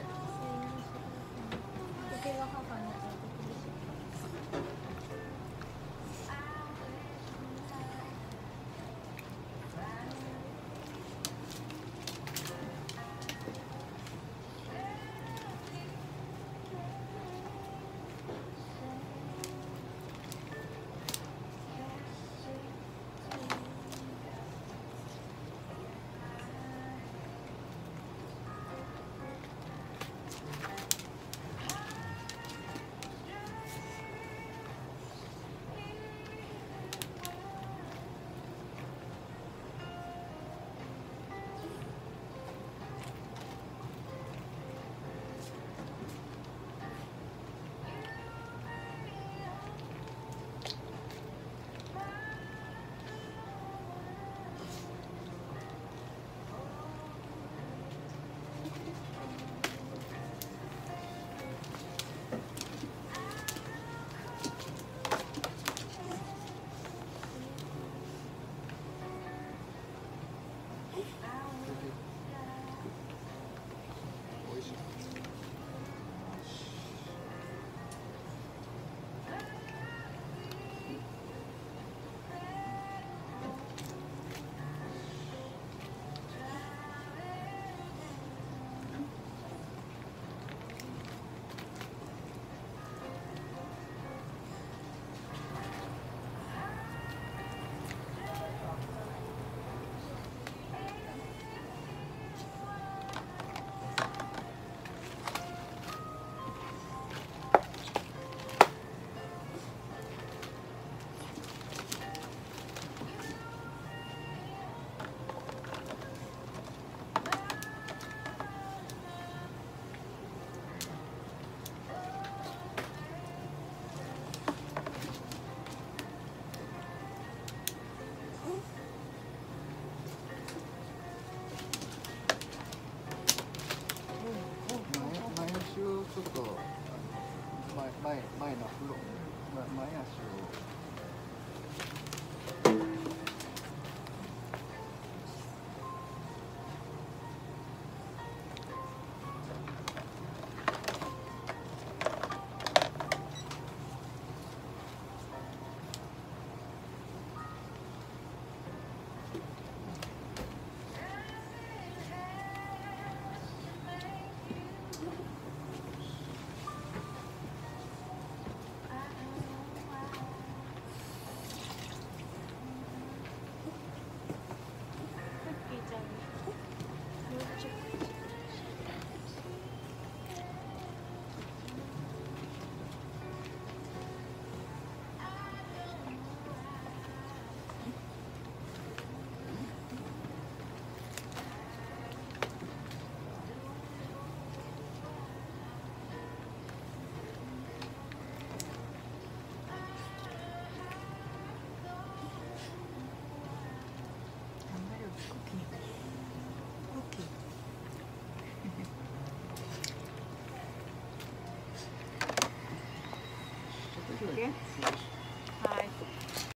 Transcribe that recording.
Bye. 前の風呂、前足を。गया